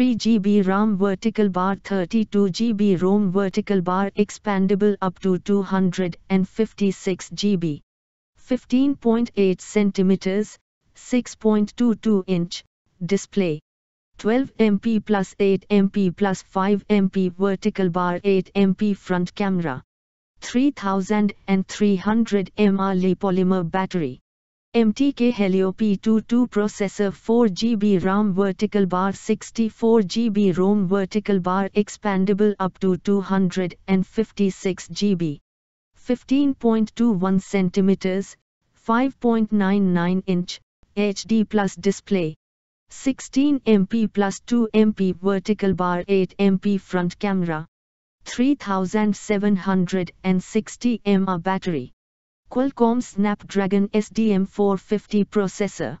3 GB RAM vertical bar 32 GB ROM vertical bar expandable up to 256 GB 15.8 centimeters 6.22 inch display 12 MP plus 8 MP plus 5 MP vertical bar 8 MP front camera 3300 mAh polymer battery MTK Helio P22 processor 4 GB RAM vertical bar 64 GB ROM vertical bar expandable up to 256 GB 15.21 centimeters 5.99 inch HD plus display 16 MP plus 2 MP vertical bar 8 MP front camera 3760 mAh battery Qualcomm Snapdragon SDM450 processor.